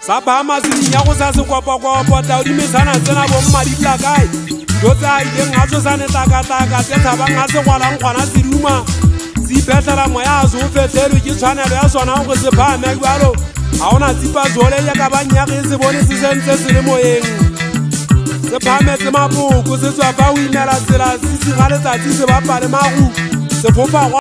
sa phaamasedinyago sa sekopokopo taodimetshana tsena bommadiplakae jo tse a ileng a tshosane takataka tse tshabang a segwalang kgona seduma se iphetlhela moya a se o fetlhelwe ke tshwanelo ya tshwanang go se phaame kbalo ga ona tsipa sole yaka bang yage e se bone se sentse se le moyeng se phaametse mapoko se tswa fa o imela tsela se siga letsatsi se bapa le mago se fofa